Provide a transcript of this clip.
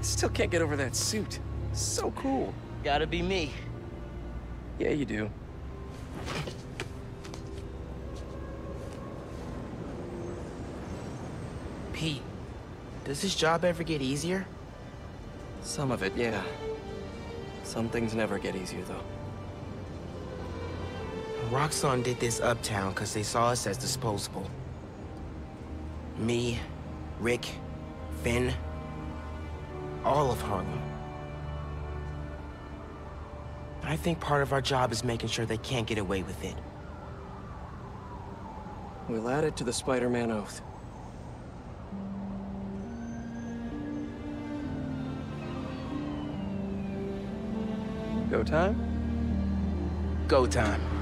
Still can't get over that suit. So cool. Gotta be me. Yeah, you do. Pete, does this job ever get easier? Some of it, yeah. Some things never get easier, though. Roxxon did this uptown because they saw us as disposable. Me, Rick, Phin, all of Harlem. I think part of our job is making sure they can't get away with it. We'll add it to the Spider-Man oath. Go time? Go time.